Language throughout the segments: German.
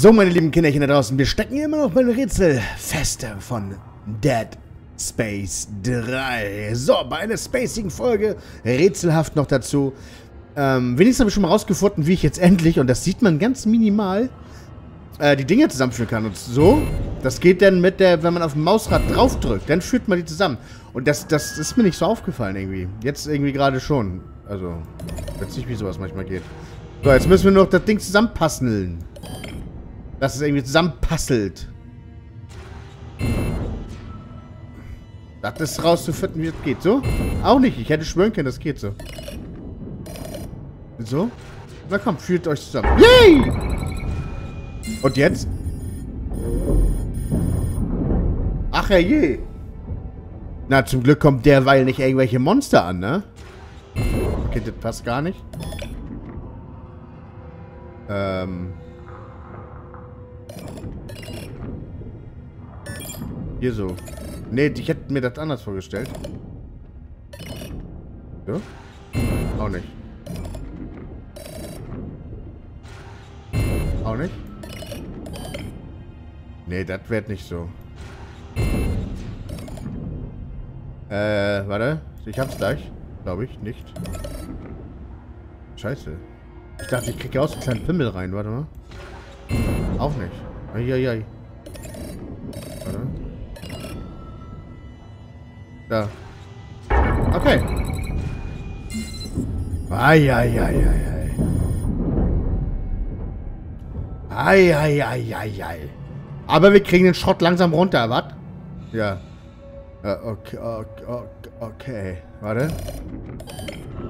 So, meine lieben Kinderchen da draußen, wir stecken immer noch bei den Rätsel feste von Dead Space 3. So, bei einer spacigen Folge, rätselhaft noch dazu. Ähm, wenigstens habe ich schon mal rausgefunden, wie ich jetzt endlich, und das sieht man ganz minimal, äh, die Dinge zusammenführen kann. Und so, das geht dann mit der, wenn man auf dem Mausrad draufdrückt, dann führt man die zusammen. Und das, das ist mir nicht so aufgefallen irgendwie. Jetzt irgendwie gerade schon. Also, witzig, wie sowas manchmal geht. So, jetzt müssen wir noch das Ding zusammenpasseln. Dass es irgendwie zusammenpasselt. Das ist rauszufinden, wie das geht. So? Auch nicht. Ich hätte schwören können, das geht so. So? Na komm, fühlt euch zusammen. Yay! Und jetzt? Ach je. Na, zum Glück kommt derweil nicht irgendwelche Monster an, ne? Okay, das passt gar nicht. Ähm... Hier so. Nee, ich hätte mir das anders vorgestellt. So? Auch nicht. Auch nicht? Nee, das wird nicht so. Äh, warte. Ich hab's gleich. Glaube ich, nicht. Scheiße. Ich dachte, ich kriege aus einen kleinen Pimmel rein. Warte mal. Auch nicht. Eieiei. Warte. Da. Okay. Eieieiei. Eieieiei. Aber wir kriegen den Schrott langsam runter, was? Ja. ja okay, okay, okay. Warte.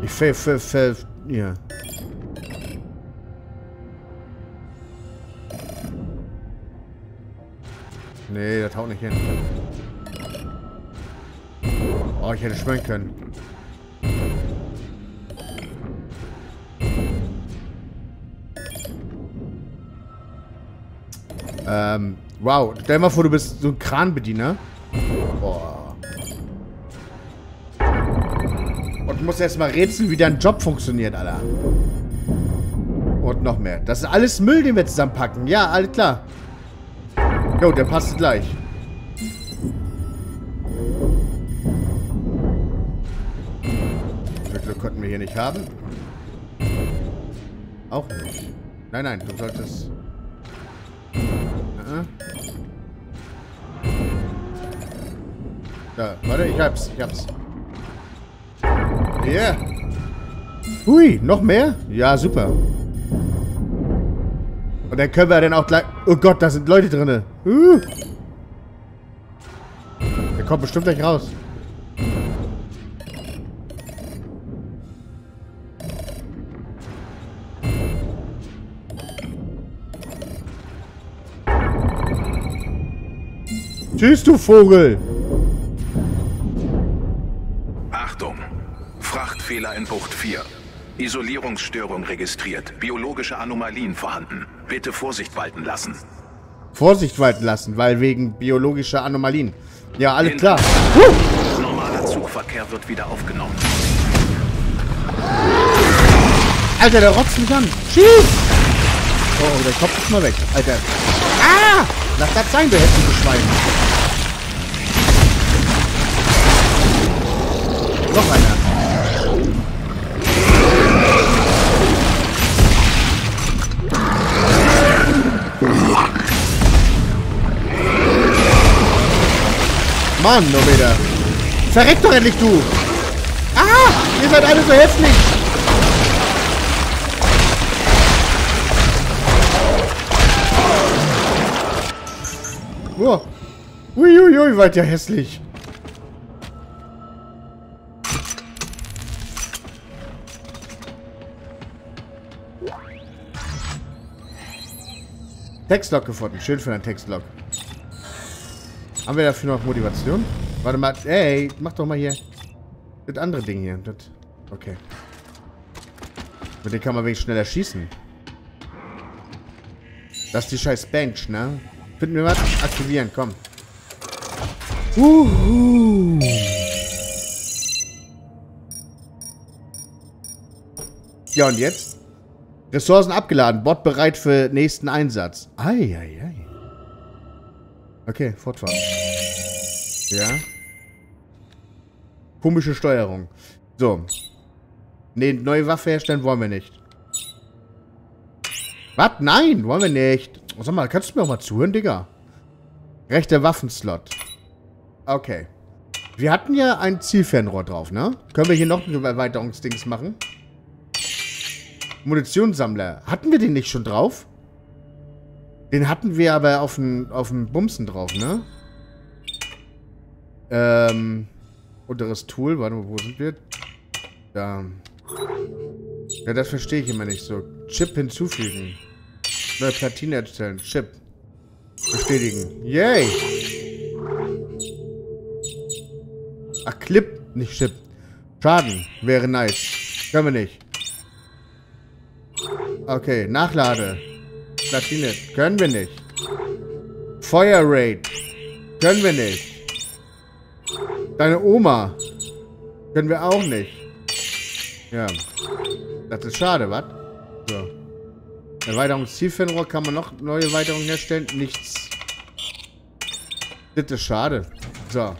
Ich fe, fe, fe, ja. Nee, das haut nicht hin. Oh, ich hätte schwören können. Ähm, wow. Stell mal vor, du bist so ein Kranbediener. Boah. Und musst erstmal rätseln, wie dein Job funktioniert, Alter. Und noch mehr. Das ist alles Müll, den wir zusammenpacken. Ja, alles klar. Jo, der passt gleich. Haben. Auch nicht. Nein, nein, du solltest... Uh Da, warte, ich hab's, ich hab's. Yeah. Hui, noch mehr? Ja, super. Und dann können wir dann auch gleich... Oh Gott, da sind Leute drin. Uh. Der kommt bestimmt gleich raus. Tschüss, du Vogel. Achtung! Frachtfehler in Bucht 4. Isolierungsstörung registriert. Biologische Anomalien vorhanden. Bitte Vorsicht walten lassen. Vorsicht walten lassen, weil wegen biologischer Anomalien. Ja, alles In- klar. Normaler Zugverkehr wird wieder aufgenommen. Alter, der rotzt mich an. Schieß! Oh, der Kopf ist mal weg. Alter. Ah! Lass das sein, du hässliche Schwein. Noch einer. Mann, nur wieder. Verreck doch endlich, du! Ah! Ihr seid alle so hässlich! Uiuiui, wart ja hässlich. Textlog gefunden. Schön für einen Textlog. Haben wir dafür noch Motivation? Warte mal. Ey, mach doch mal hier. Das andere Ding hier. Das, okay. Mit dem kann man wenigstens schneller schießen. Das ist die scheiß Bench, ne? Finden wir was? Aktivieren, komm. Uhu. Ja, und jetzt? Ressourcen abgeladen. Bot bereit für nächsten Einsatz. Eieiei. Okay, fortfahren. Ja. Komische Steuerung. So. Ne, neue Waffe herstellen wollen wir nicht. Was? Nein, wollen wir nicht. Sag mal, kannst du mir auch mal zuhören, Digga? Rechter Waffenslot. Okay. Wir hatten ja ein Zielfernrohr drauf, ne? Können wir hier noch ein Erweiterungsdings machen? Munitionssammler. Hatten wir den nicht schon drauf? Den hatten wir aber auf dem auf Bumsen drauf, ne? Ähm. Unteres Tool. Warte mal, wo sind wir? Da. Ja, das verstehe ich immer nicht so. Chip hinzufügen. Neue Platine erstellen. Chip. Bestätigen. Yay! Ach, Clip, nicht Chip. Schaden. Wäre nice. Können wir nicht. Okay, Nachlade. Platine. Können wir nicht. Feuer Raid. Können wir nicht. Deine Oma. Können wir auch nicht. Ja. Das ist schade, was? So. Erweiterungszielfernrohr kann man noch neue Erweiterungen herstellen? Nichts. Das ist schade. So.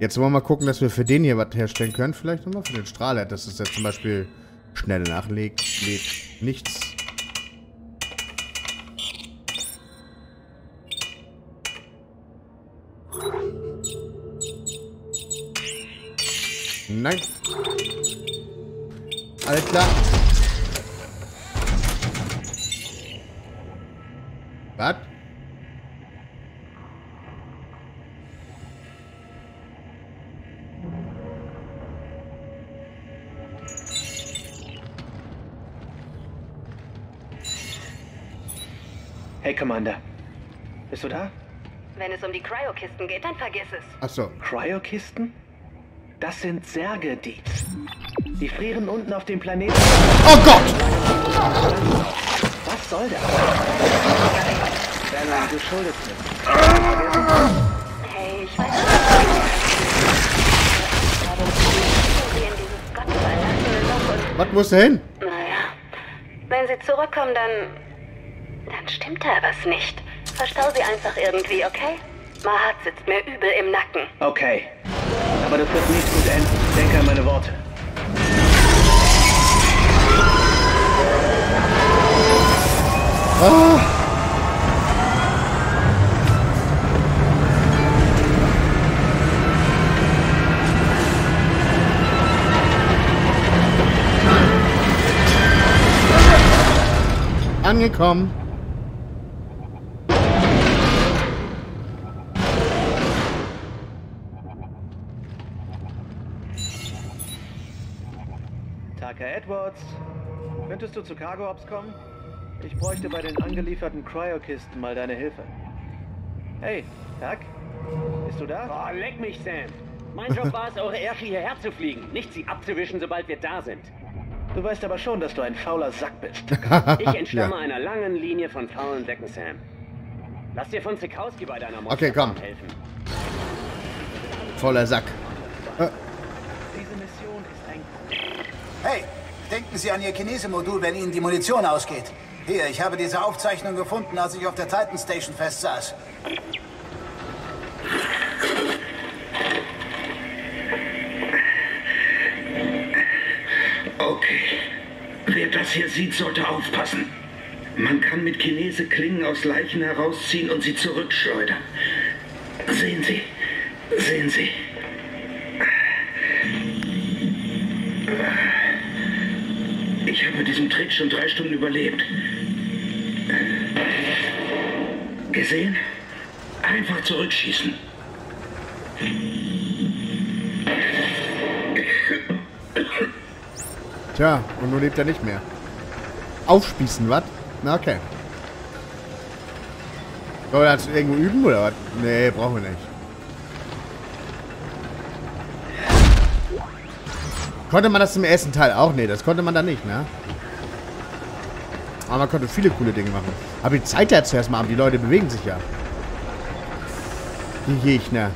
Jetzt wollen wir mal gucken, dass wir für den hier was herstellen können. Vielleicht nochmal für den Strahler. Das ist ja zum Beispiel schnell nachlegt. Lädt nichts. Nein. Alles klar. Was? Commander. Bist du da? Wenn es um die Cryokisten geht, dann vergiss es. Achso. Cryokisten? Das sind Särge, Dietz. Die frieren unten auf dem Planeten. Oh Gott! Was soll das? Bella, du schuldest mir. Hey, ich weiß nicht. Aber sie in dieses gottverlassene Loch und... Was muss hin? Naja, wenn sie zurückkommen, dann... Stimmt da was nicht. Verstau sie einfach irgendwie, okay? Mahat sitzt mir übel im Nacken. Okay. Aber das wird nicht gut enden. Denke an meine Worte. Angekommen. Tucker Edwards, könntest du zu Cargo Ops kommen? Ich bräuchte bei den angelieferten Cryokisten mal deine Hilfe. Hey, Tuck, bist du da? Oh, leck mich, Sam. Mein Job war es, eure Ärsche hierher zu fliegen, nicht sie abzuwischen, sobald wir da sind. Du weißt aber schon, dass du ein fauler Sack bist. Ich entstamme Ja. einer langen Linie von faulen Säcken, Sam. Lass dir von Zikowski bei deiner Mord Okay, komm. helfen. Voller Sack. Ein... Hey, denken Sie an Ihr Kinesemodul, wenn Ihnen die Munition ausgeht. Hier, ich habe diese Aufzeichnung gefunden, als ich auf der Titan Station festsaß. Okay. Wer das hier sieht, sollte aufpassen. Man kann mit Chinese Klingen aus Leichen herausziehen und sie zurückschleudern. Sehen Sie. Sehen Sie. Habe mit diesem Trick schon drei Stunden überlebt. Gesehen? Einfach zurückschießen. Tja, und nun lebt er nicht mehr. Aufspießen, was? Na, okay. Sollen wir das irgendwo üben, oder was? Nee, brauchen wir nicht. Konnte man das im ersten Teil auch? Nee, das konnte man da nicht, ne? Aber man konnte viele coole Dinge machen. Aber die Zeit dazu erstmal haben. Die Leute bewegen sich ja. Die Gegner.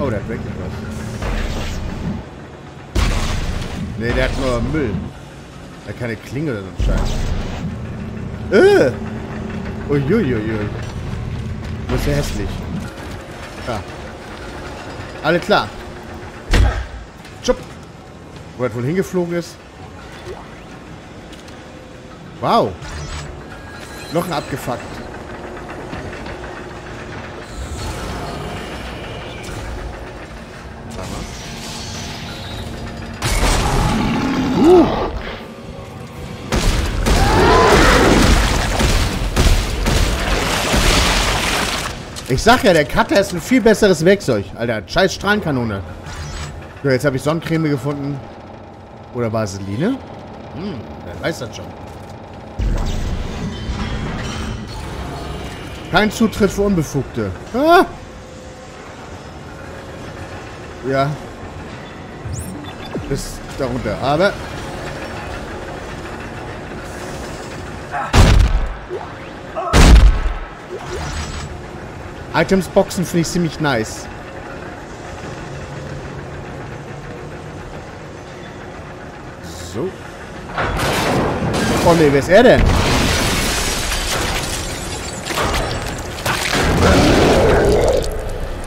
Oh, der hat wirklich was. Nee, der hat nur Müll. Er hat keine Klinge oder so einen Scheiß. Äh! Uiuiuiui. Das ist ja hässlich. Ja. Alles klar. Schupp. Wo er wohl hingeflogen ist. Wow. Noch ein abgefuckt. Ich sag ja, der Cutter ist ein viel besseres Werkzeug. Alter, scheiß Strahlenkanone. So, jetzt habe ich Sonnencreme gefunden. Oder Vaseline? Hm, wer weiß das schon. Kein Zutritt für Unbefugte. Ah! Ja. Bis darunter. Aber... Items Boxen finde ich ziemlich nice. So. Oh ne, wer ist er denn?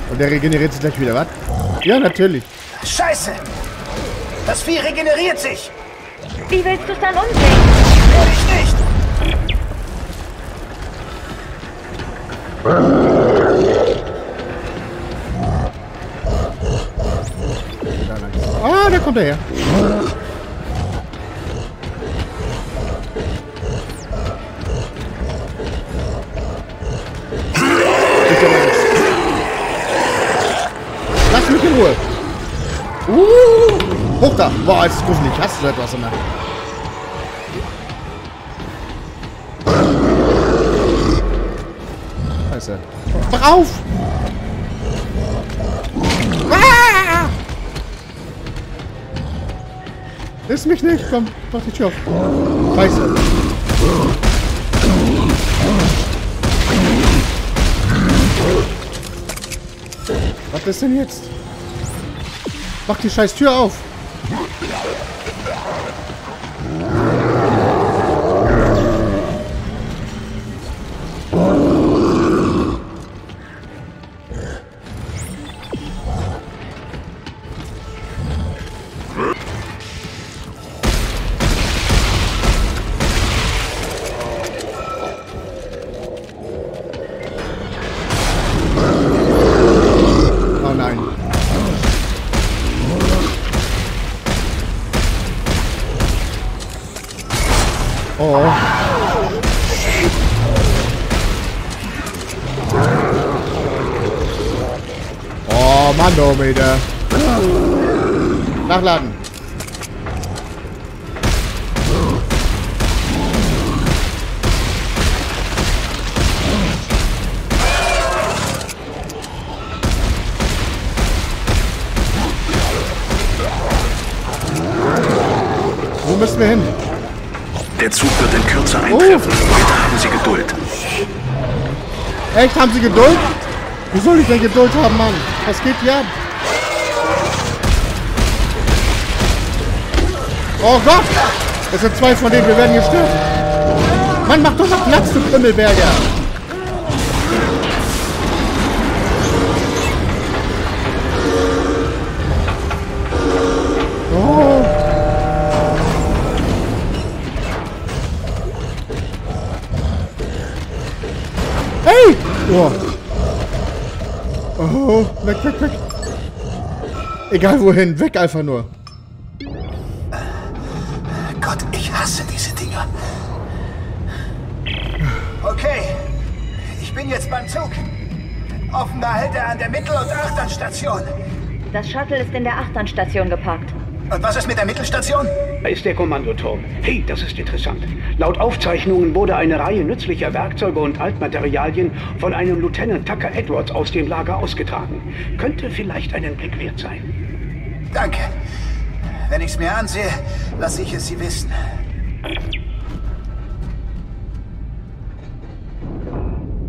Und der regeneriert sich gleich wieder, was? Ja, natürlich. Scheiße! Das Vieh regeneriert sich! Wie willst du es dann umbringen? Werde ich nicht! Angst. Lass mich in Ruhe. Uh, hoch da. Boah, ist das gruselig. Hast du etwas in der Scheiße. Mach auf! Ist mich nicht. Komm, mach die Tür auf. Scheiße. Was ist denn jetzt? Mach die scheiß Tür auf. Müssen wir hin? Der Zug wird in Kürze eintreffen. Bitte haben Sie Geduld. Echt? Haben Sie Geduld? Wie soll ich denn Geduld haben, Mann? Was geht hier ab? Oh Gott! Es sind zwei von denen, wir werden gestört. Mann, mach doch noch Platz, du Krümmelberger! Weg, weg, weg. Egal wohin, weg einfach nur. Gott, ich hasse diese Dinger. Okay, ich bin jetzt beim Zug. Offenbar hält er an der Mittel- und Achterstation. Das Shuttle ist in der Achterstation geparkt. Und was ist mit der Mittelstation? Da ist der Kommandoturm. Hey, das ist interessant. Laut Aufzeichnungen wurde eine Reihe nützlicher Werkzeuge und Altmaterialien von einem Lieutenant Tucker Edwards aus dem Lager ausgetragen. Könnte vielleicht einen Blick wert sein. Danke. Wenn ich es mir ansehe, lasse ich es Sie wissen.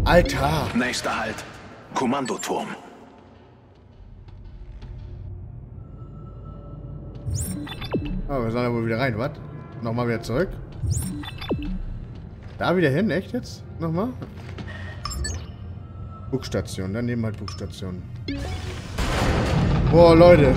Alter. Nächster Halt. Kommandoturm. Oh, wir sollen wohl wieder rein, was? Nochmal wieder zurück. Da wieder hin, echt jetzt? Nochmal? Bugstation, dann nehmen halt Bugstation. Boah, Leute.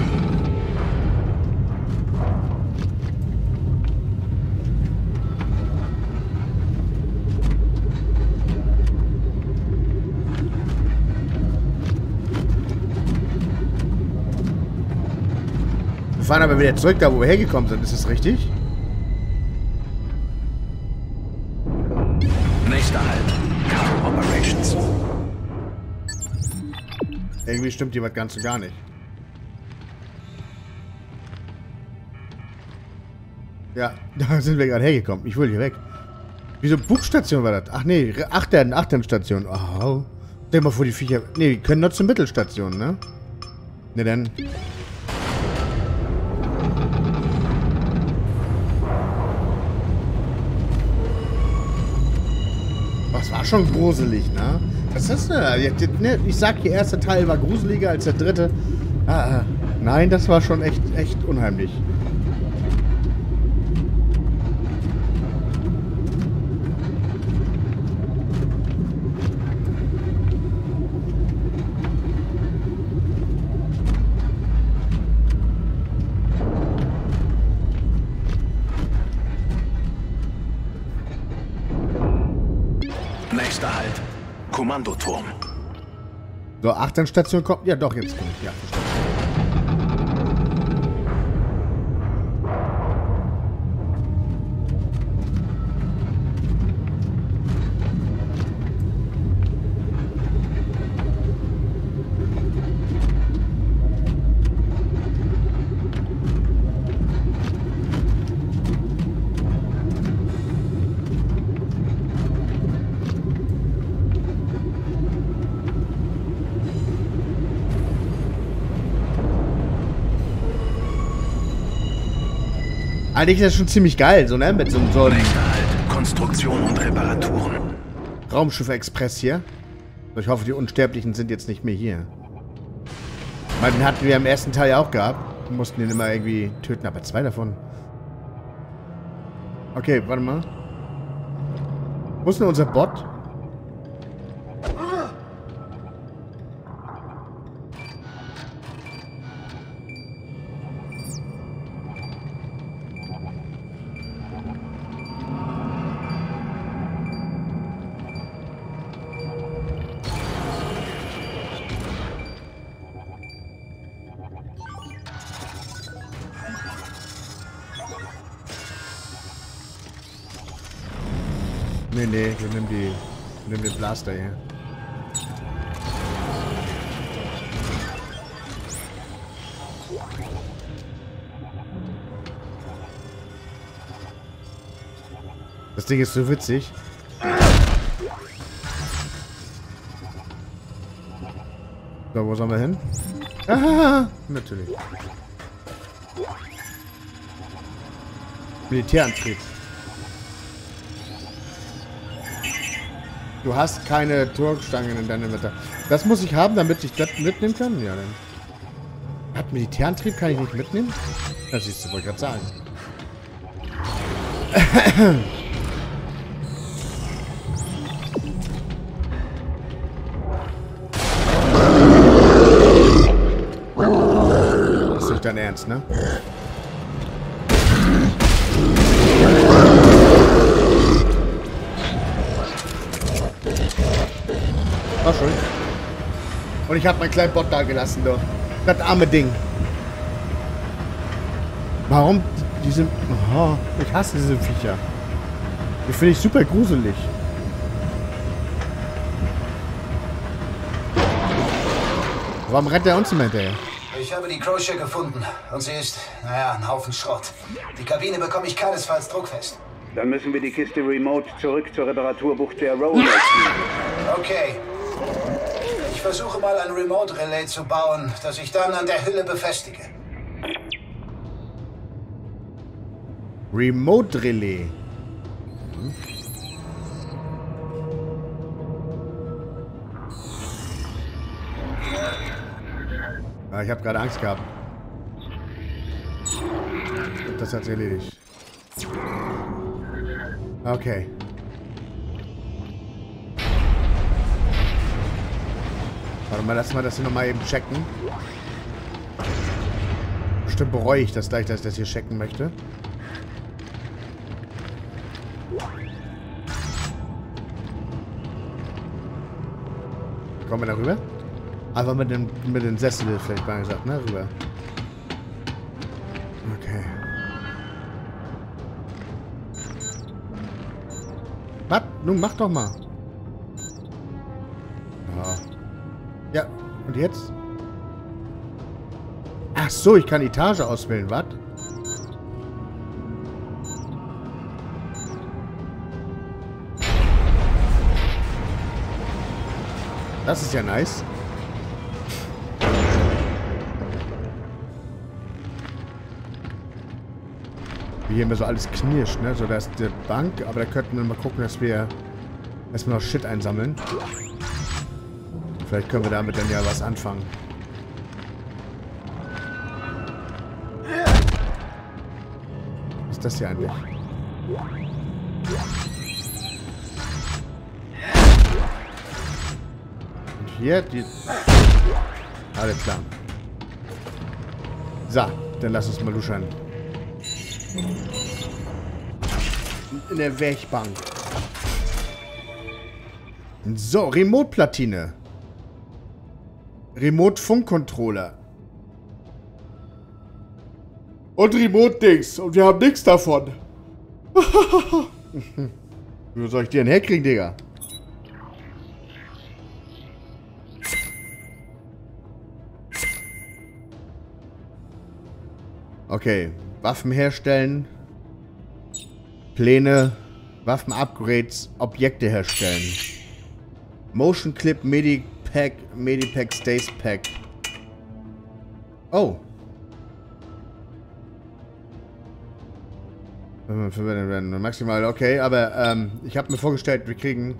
Wir fahren aber wieder zurück, da wo wir hergekommen sind. Ist das richtig? Nächster Halt. Cargo Operations. Irgendwie stimmt hier was ganz und gar nicht. Ja, da sind wir gerade hergekommen. Ich will hier weg. Wieso Bugstation war das? Ach nee, Achtern, Achternstation. Oh. Stell mal vor, die Viecher... Nee, die können nur zur Mittelstation, ne? Ne, dann... schon gruselig, ne? Was ist das denn? Ich sag, der erste Teil war gruseliger als der dritte. Ah, ah. nein, das war schon echt, echt unheimlich. Nächster Halt. Kommandoturm. So, Achternstation kommt. Ja, doch, jetzt. Ja, verstanden. Eigentlich ist das schon ziemlich geil, so, ne? Mit so, so einem Halt. Konstruktion und Reparaturen. Raumschiff-Express hier. So, ich hoffe, die Unsterblichen sind jetzt nicht mehr hier. Weil den hatten wir im ersten Teil ja auch gehabt. Wir mussten den immer irgendwie töten, aber zwei davon. Okay, warte mal. Wo ist denn unser Bot? Nehmen die. Nehmen den Blaster hier. Das Ding ist so witzig. So, wo sollen wir hin? Ah, natürlich. Militärantrieb. Du hast keine Turkstangen in deiner Mitte. Das muss ich haben, damit ich das mitnehmen kann? Ja, dann. Hat Militärantrieb kann ich nicht mitnehmen? Das siehst du wohl gerade sagen. Das ist nicht dein Ernst, ne? War schön. Und ich habe meinen kleinen Bot da gelassen, doch. Das arme Ding. Warum diese... Oh, ich hasse diese Viecher. Die finde ich super gruselig. Warum rennt der uns immer hinterher? Ich habe die Crowshare gefunden und sie ist, naja, ein Haufen Schrott. Die Kabine bekomme ich keinesfalls druckfest. Dann müssen wir die Kiste Remote zurück zur Reparaturbucht der Roller ziehen. Okay. Ich versuche mal ein Remote Relay zu bauen, das ich dann an der Hülle befestige. Remote Relay. Hm. Ja, ich habe gerade Angst gehabt. das hat sich erledigt. Okay. Warte mal, lass mal das hier nochmal eben checken. Bestimmt bereue ich das gleich, dass ich das hier checken möchte. Kommen wir da rüber? Einfach mit dem, mit dem Sessel, vielleicht mal gesagt, ne? Rüber. Okay. Was? Nun mach doch mal. Ja, und jetzt? Ach so, ich kann Etage auswählen, was? Das ist ja nice. Wie hier immer so alles knirscht, ne? So, da ist die Bank, aber da könnten wir mal gucken, dass wir erstmal noch Shit einsammeln. Vielleicht können wir damit dann ja was anfangen. Was ist das hier eigentlich? Und hier die... Alles klar. So, dann lass uns mal luschern. In der Werkbank. So, Remote-Platine. Remote-Funkcontroller. Und Remote-Dings. Und wir haben nichts davon. Wo soll ich die denn herkriegen, Digga? Okay. Waffen herstellen. Pläne. Waffen-Upgrades. Objekte herstellen. Motion Clip Medipack. Medipack Stays Pack. Oh. Verwendet werden. Maximal, okay, aber ähm, ich habe mir vorgestellt, wir kriegen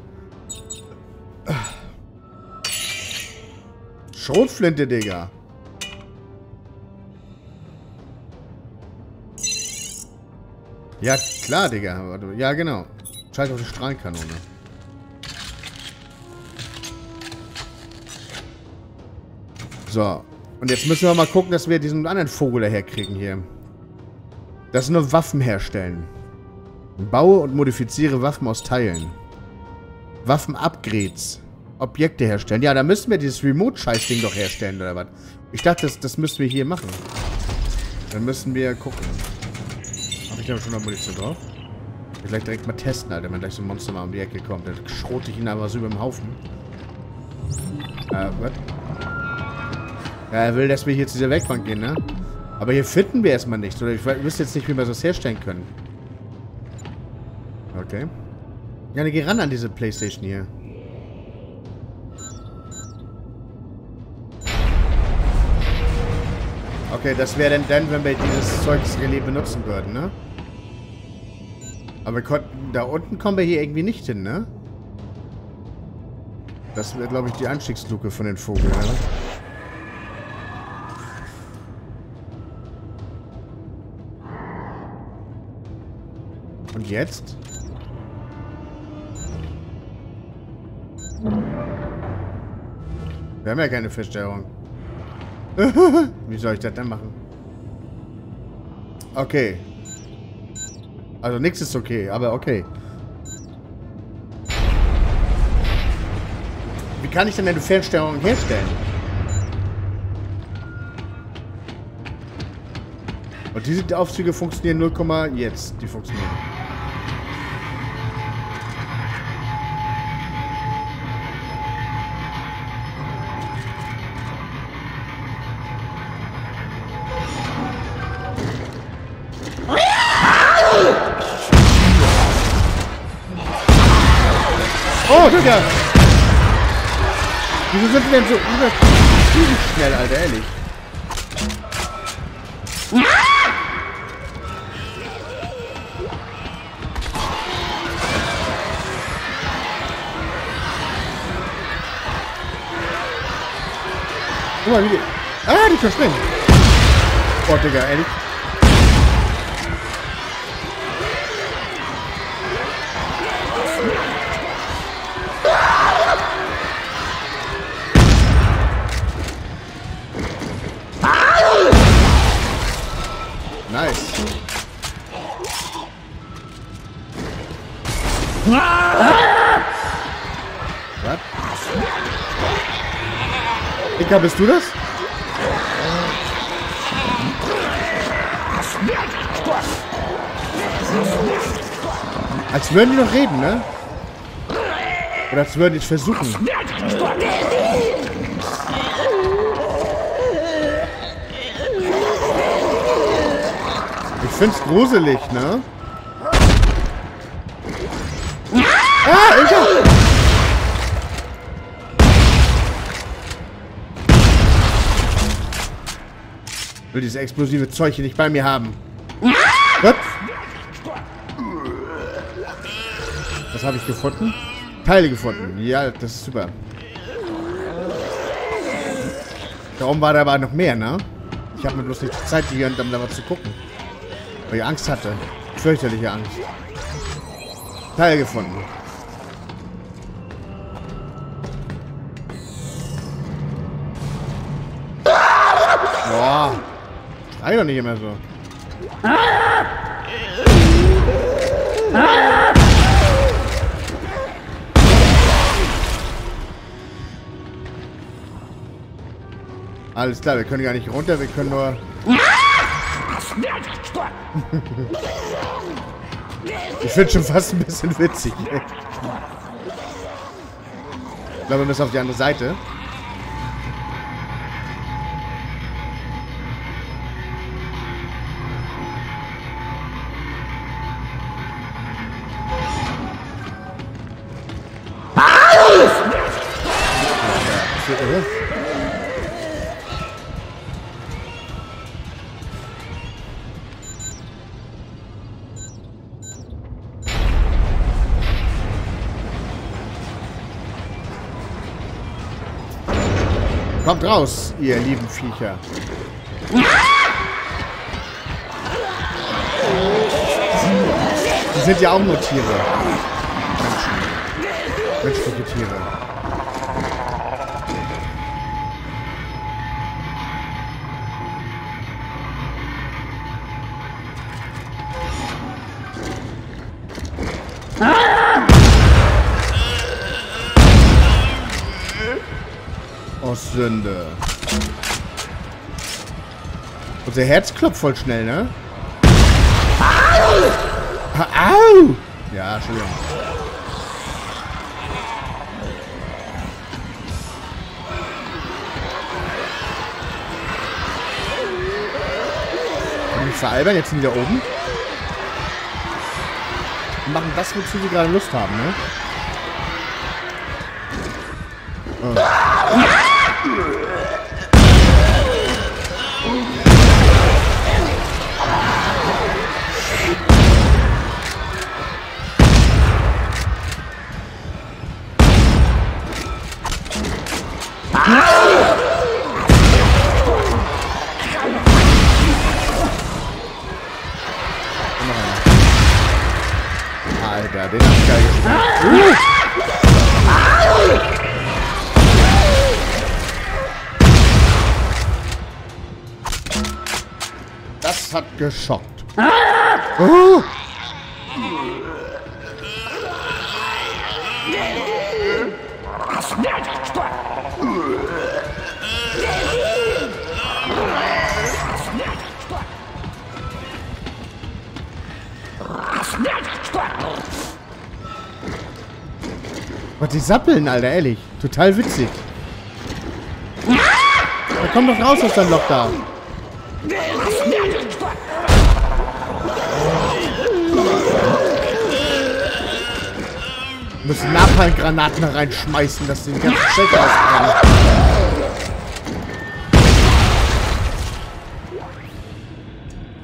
Schrotflinte, Digga. Ja, klar, Digga. Ja, genau. Scheiß auf die Strahlenkanone. So. Und jetzt müssen wir mal gucken, dass wir diesen anderen Vogel daherkriegen hier. Das ist nur Waffen herstellen. Baue und modifiziere Waffen aus Teilen. Waffen-Upgrades. Objekte herstellen. Ja, da müssen wir dieses Remote-Scheiß-Ding doch herstellen, oder was? Ich dachte, das, das müssen wir hier machen. Dann müssen wir gucken. Habe ich da schon noch Munition drauf? Ich gleich direkt mal testen, Alter, wenn gleich so ein Monster mal um die Ecke kommt. Dann schrote ich ihn einfach so über dem Haufen. Äh, was? Ja, er will, dass wir hier zu dieser Werkbank gehen, ne? Aber hier finden wir erstmal nichts. Oder ich wüsste jetzt nicht, wie wir das herstellen können. Okay. Ja, dann geh ran an diese Playstation hier. Okay, das wäre denn dann, wenn wir dieses Zeugsrelais benutzen würden, ne? Aber wir konnten... Da unten kommen wir hier irgendwie nicht hin, ne? Das wäre, glaube ich, die Anstiegsluke von den Vogeln, ne? Jetzt? Wir haben ja keine Feststellung. Wie soll ich das denn machen? Okay. Also nichts ist okay, aber okay. Wie kann ich denn eine Fernsteuerung herstellen? Und diese Aufzüge funktionieren 0, jetzt. Die funktionieren. Wir denn so übertrieben schnell, Alter, ehrlich? Guck mal, wie die... Ah, die verschwinden! Oh, Digga, ehrlich? Nice. Was? Ika, bist du das? Als würden die noch reden, ne? Oder als würden die es versuchen. Find's gruselig, ne? Ah, Ilka! Ich will dieses explosive Zeug hier nicht bei mir haben. Was? Was habe ich gefunden? Teile gefunden. Ja, das ist super. Da oben war da aber noch mehr, ne? Ich habe mir bloß nicht die Zeit gegönnt, um da mal zu gucken. Weil ich Angst hatte. Fürchterliche Angst. Teil gefunden. Boah. Schrei doch nicht immer so. Alles klar, wir können gar nicht runter, wir können nur... Ich finde schon fast ein bisschen witzig. Ich glaube, wir müssen auf die andere Seite. Bist Kommt raus, ihr lieben Viecher. Die sind ja auch nur Tiere. Menschen. Menschliche Tiere. Oh, Sünde. Unser Herz klopft voll schnell, ne? Au! Au! Ja, Entschuldigung. Veralbern, jetzt sind wir oben. Und machen das, wozu sie gerade Lust haben, ne? Alter, Geschockt. Oh. Was die sappeln, Alter, ehrlich. Total witzig. Da komm doch raus aus deinem Loch da. Müssen Napalmgranaten reinschmeißen, dass den ganzen Check ausbrennen.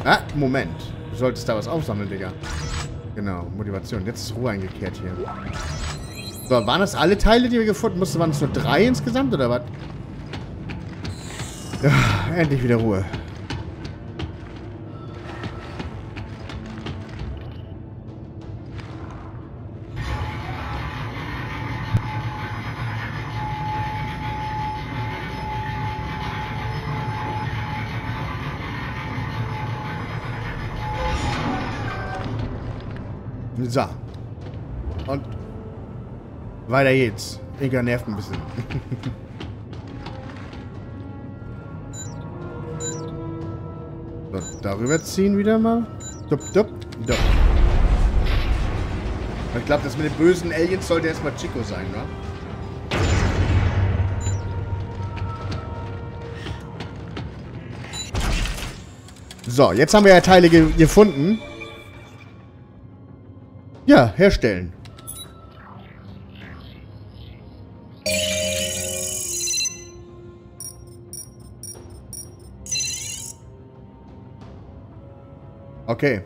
Ah, Moment. Du solltest da was aufsammeln, Digga. Genau, Motivation. Jetzt ist Ruhe eingekehrt hier. So, waren das alle Teile, die wir gefunden mussten? Waren es nur drei insgesamt, oder was? Ja, endlich wieder Ruhe. So. Und weiter geht's. Inka nervt ein bisschen. so, darüber ziehen wieder mal. Dup, dup, dup. Ich glaube, das mit den bösen Aliens sollte erstmal Chico sein, ne? So, jetzt haben wir ja Teile ge gefunden. Ja, herstellen. Okay.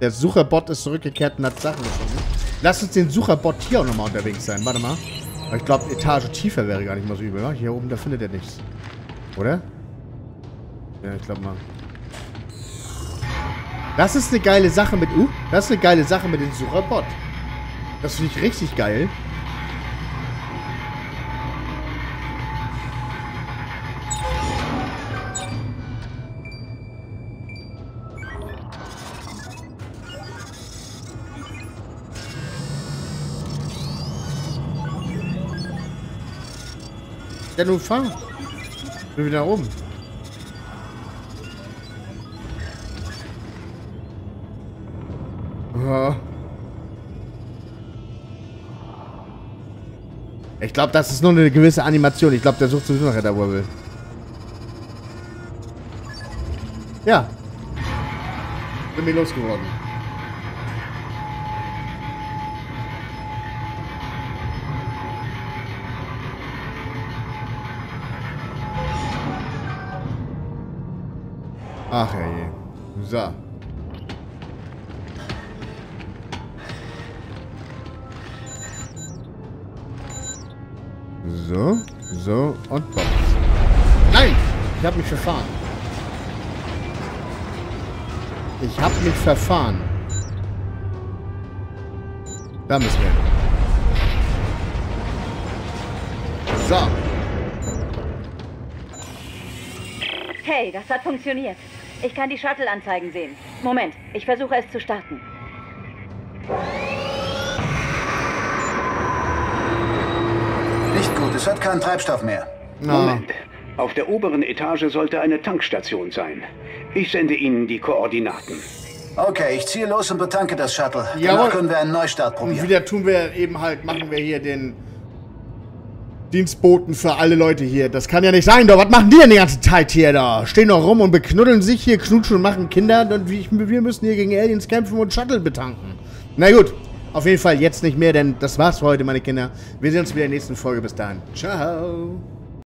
Der Sucherbot ist zurückgekehrt und hat Sachen gefunden. Lass uns den Sucherbot hier auch nochmal unterwegs sein. Warte mal. Ich glaube, Etage tiefer wäre gar nicht mal so übel. Hier oben, da findet er nichts. Oder? Ja, ich glaube mal. Das ist eine geile Sache mit... Uh, das ist eine geile Sache mit dem Sucherbot. Das finde ich richtig geil. Ja, nun fahr. Will wieder oben. Glaube, das ist nur eine gewisse Animation. Ich glaube, der sucht sowieso nachher wo er. Ja. Bin mir losgeworden. Ach herrje. So. So, so und Box. Nein! Ich habe mich verfahren. Ich habe mich verfahren. Da müssen wir. So. Hey, das hat funktioniert. Ich kann die Shuttle-Anzeigen sehen. Moment, ich versuche es zu starten. Gut, es hat keinen Treibstoff mehr. Moment. Auf der oberen Etage sollte eine Tankstation sein. Ich sende Ihnen die Koordinaten. Okay, ich ziehe los und betanke das Shuttle. Jawohl. Danach können wir einen Neustart Und probieren. wieder tun wir eben halt, machen wir hier den Dienstboten für alle Leute hier. Das kann ja nicht sein, doch. Was machen die denn die ganze Zeit hier da? Stehen doch rum und beknuddeln sich hier, knutschen und machen Kinder. Und wir wir müssen hier gegen Aliens kämpfen und Shuttle betanken. Na gut, auf jeden Fall jetzt nicht mehr, denn das war's für heute, meine Kinder. Wir sehen uns wieder in der nächsten Folge. Bis dahin. Ciao.